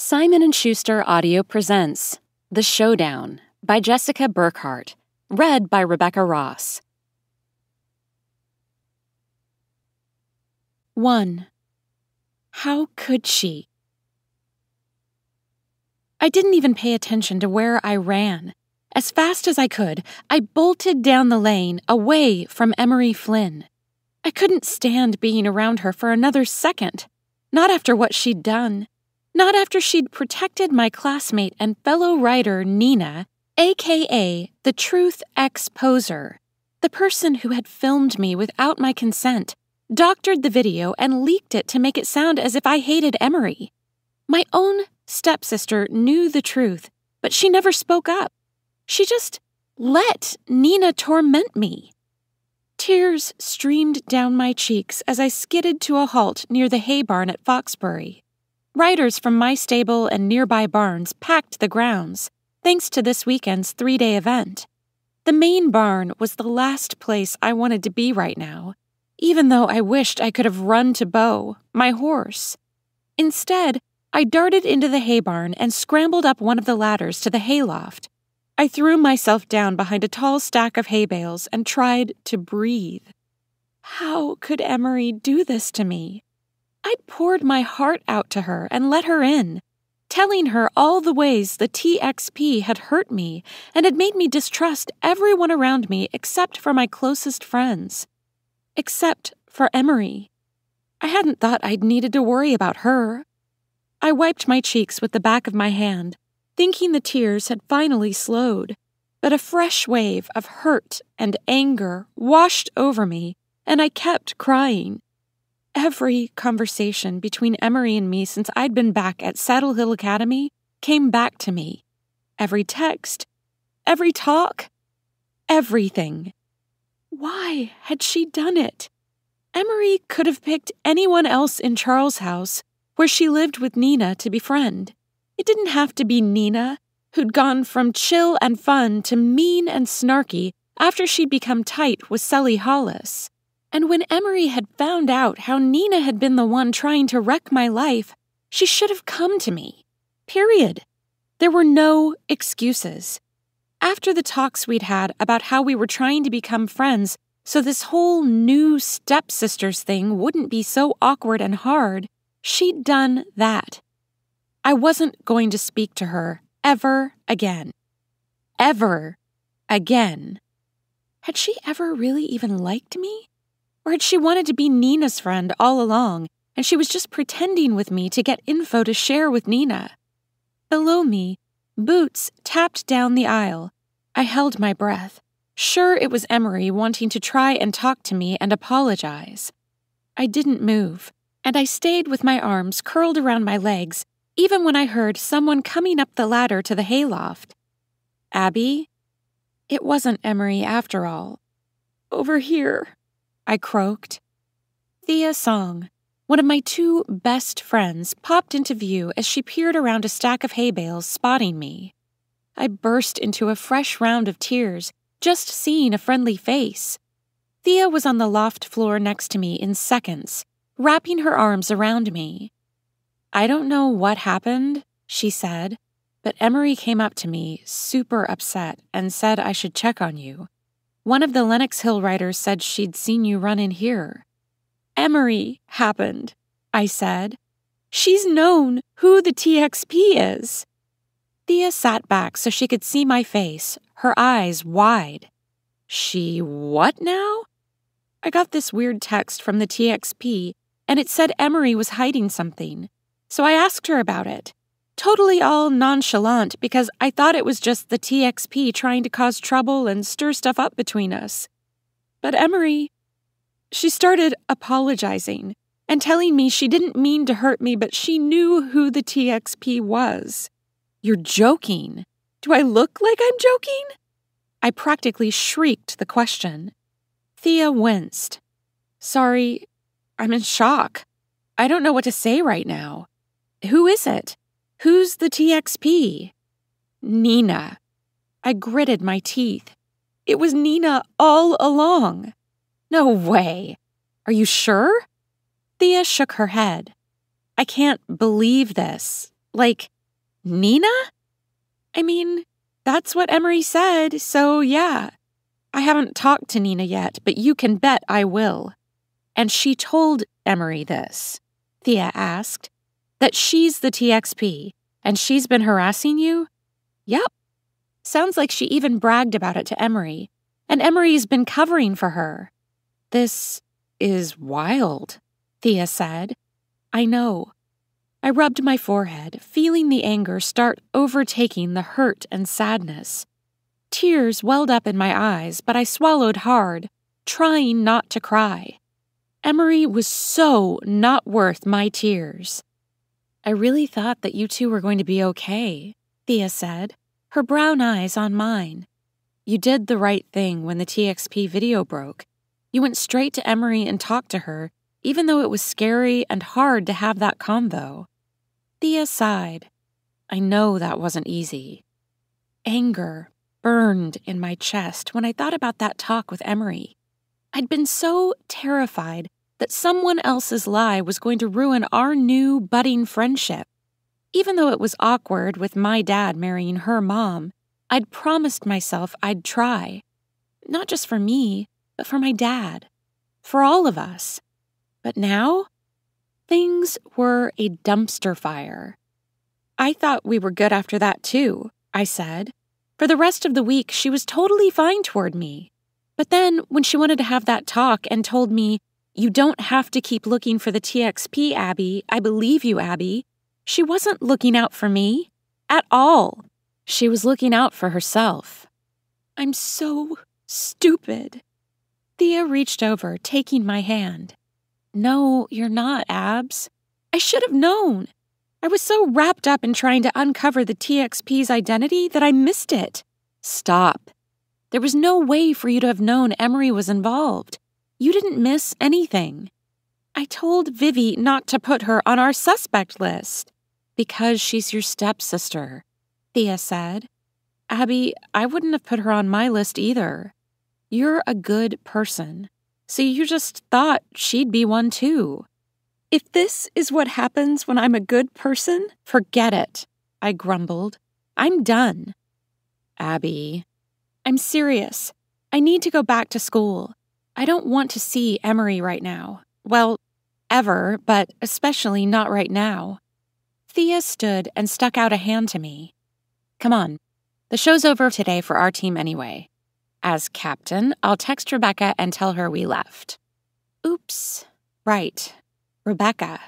Simon & Schuster Audio presents The Showdown by Jessica Burkhart, read by Rebekkah Ross. 1. How could she? I didn't even pay attention to where I ran. As fast as I could, I bolted down the lane away from Emery Flynn. I couldn't stand being around her for another second, not after what she'd done. Not after she'd protected my classmate and fellow rider Nina, aka the Truth X Poser, the person who had filmed me without my consent, doctored the video, and leaked it to make it sound as if I hated Emery. My own stepsister knew the truth, but she never spoke up. She just let Nina torment me. Tears streamed down my cheeks as I skidded to a halt near the hay barn at Foxbury. Riders from my stable and nearby barns packed the grounds, thanks to this weekend's three day event. The main barn was the last place I wanted to be right now, even though I wished I could have run to Beau, my horse. Instead, I darted into the hay barn and scrambled up one of the ladders to the hayloft. I threw myself down behind a tall stack of hay bales and tried to breathe. How could Emery do this to me? I'd poured my heart out to her and let her in, telling her all the ways the TXP had hurt me and had made me distrust everyone around me except for my closest friends. Except for Emery. I hadn't thought I'd needed to worry about her. I wiped my cheeks with the back of my hand, thinking the tears had finally slowed, but a fresh wave of hurt and anger washed over me, and I kept crying. Every conversation between Emery and me since I'd been back at Saddle Hill Academy came back to me. Every text, every talk, everything. Why had she done it? Emery could have picked anyone else in Charles' house, where she lived with Nina, to befriend. It didn't have to be Nina, who'd gone from chill and fun to mean and snarky after she'd become tight with Sully Hollis. And when Emery had found out how Nina had been the one trying to wreck my life, she should have come to me. Period. There were no excuses. After the talks we'd had about how we were trying to become friends so this whole new stepsisters thing wouldn't be so awkward and hard, she'd done that. I wasn't going to speak to her ever again. Ever again. Had she ever really even liked me? Or had she wanted to be Nina's friend all along, and she was just pretending with me to get info to share with Nina? Below me, boots tapped down the aisle. I held my breath, sure it was Emery wanting to try and talk to me and apologize. I didn't move, and I stayed with my arms curled around my legs, even when I heard someone coming up the ladder to the hayloft. Abby? It wasn't Emery after all. Over here. I croaked. Thea Song, one of my two best friends, popped into view as she peered around a stack of hay bales, spotting me. I burst into a fresh round of tears, just seeing a friendly face. Thea was on the loft floor next to me in seconds, wrapping her arms around me. I don't know what happened, she said, but Emery came up to me, super upset, and said I should check on you. One of the Lenox Hill riders said she'd seen you run in here. Emery happened, I said. She's known who the TXP is. Thea sat back so she could see my face, her eyes wide. She what now? I got this weird text from the TXP, and it said Emery was hiding something. So I asked her about it totally all nonchalant because I thought it was just the TXP trying to cause trouble and stir stuff up between us. But Emery, she started apologizing and telling me she didn't mean to hurt me, but she knew who the TXP was. You're joking. Do I look like I'm joking? I practically shrieked the question. Thea winced. Sorry, I'm in shock. I don't know what to say right now. Who is it? Who's the TXP? Nina. I gritted my teeth. It was Nina all along. No way. Are you sure? Thea shook her head. I can't believe this. Like, Nina? I mean, that's what Emery said, so yeah. I haven't talked to Nina yet, but you can bet I will. And she told Emery this, Thea asked, that she's the TXP and she's been harassing you? Yep. Sounds like she even bragged about it to Emery, and Emery's been covering for her. This is wild, Thea said. I know. I rubbed my forehead, feeling the anger start overtaking the hurt and sadness. Tears welled up in my eyes, but I swallowed hard, trying not to cry. Emery was so not worth my tears. I really thought that you two were going to be okay, Thea said, her brown eyes on mine. You did the right thing when the TXP video broke. You went straight to Emery and talked to her, even though it was scary and hard to have that convo. Thea sighed. I know that wasn't easy. Anger burned in my chest when I thought about that talk with Emery. I'd been so terrified that someone else's lie was going to ruin our new budding friendship. Even though it was awkward with my dad marrying her mom, I'd promised myself I'd try. Not just for me, but for my dad. For all of us. But now, things were a dumpster fire. I thought we were good after that, too, I said. For the rest of the week, she was totally fine toward me. But then, when she wanted to have that talk and told me, You don't have to keep looking for the TXP, Abby, I believe you, Abby, she wasn't looking out for me. At all. She was looking out for herself. I'm so stupid. Thea reached over, taking my hand. No, you're not, Abs. I should have known. I was so wrapped up in trying to uncover the TXP's identity that I missed it. Stop. There was no way for you to have known Emery was involved. You didn't miss anything. I told Vivi not to put her on our suspect list. Because she's your stepsister, Thea said. Abby, I wouldn't have put her on my list either. You're a good person, so you just thought she'd be one too. If this is what happens when I'm a good person, forget it, I grumbled. I'm done. Abby. I'm serious. I need to go back to school. I don't want to see Emery right now. Well, ever, but especially not right now. Thea stood and stuck out a hand to me. Come on. The show's over today for our team anyway. As captain, I'll text Rebecca and tell her we left. Oops. Right. Rebecca.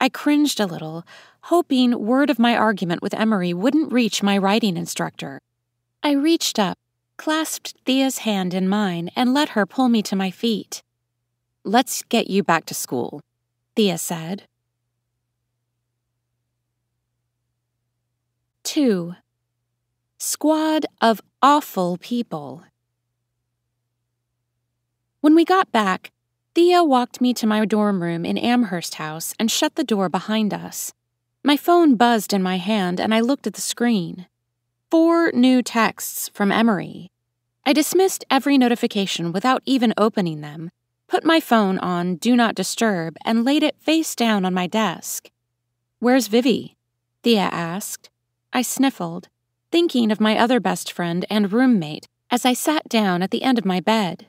I cringed a little, hoping word of my argument with Emery wouldn't reach my riding instructor. I reached up, clasped Thea's hand in mine, and let her pull me to my feet. Let's get you back to school, Thea said. 2. Squad of awful people. When we got back, Thea walked me to my dorm room in Amherst House and shut the door behind us. My phone buzzed in my hand and I looked at the screen. Four new texts from Emery. I dismissed every notification without even opening them, put my phone on Do Not Disturb, and laid it face down on my desk. Where's Vivi? Thea asked. I sniffled, thinking of my other best friend and roommate as I sat down at the end of my bed.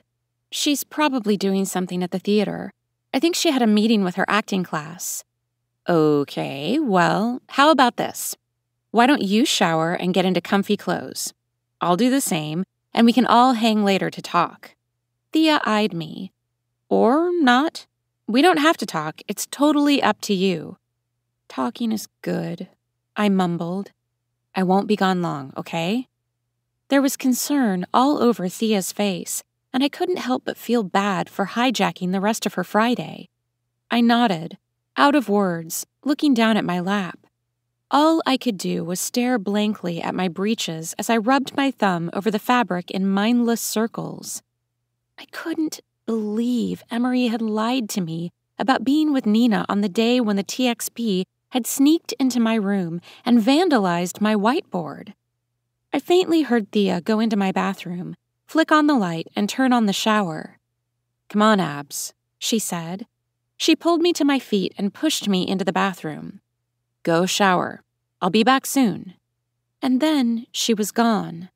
She's probably doing something at the theater. I think she had a meeting with her acting class. Okay, well, how about this? Why don't you shower and get into comfy clothes? I'll do the same, and we can all hang later to talk. Thea eyed me. Or not. We don't have to talk, it's totally up to you. Talking is good, I mumbled. I won't be gone long, okay? There was concern all over Thea's face, and I couldn't help but feel bad for hijacking the rest of her Friday. I nodded, out of words, looking down at my lap. All I could do was stare blankly at my breeches as I rubbed my thumb over the fabric in mindless circles. I couldn't believe Emery had lied to me about being with Nina on the day when the TXP had sneaked into my room and vandalized my whiteboard. I faintly heard Thea go into my bathroom, flick on the light, and turn on the shower. Come on, Abs, she said. She pulled me to my feet and pushed me into the bathroom. Go shower. I'll be back soon. And then she was gone.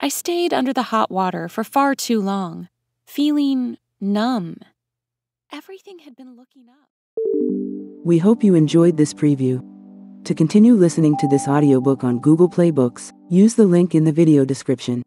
I stayed under the hot water for far too long, feeling numb. Everything had been looking up. We hope you enjoyed this preview. To continue listening to this audiobook on Google Play Books, use the link in the video description.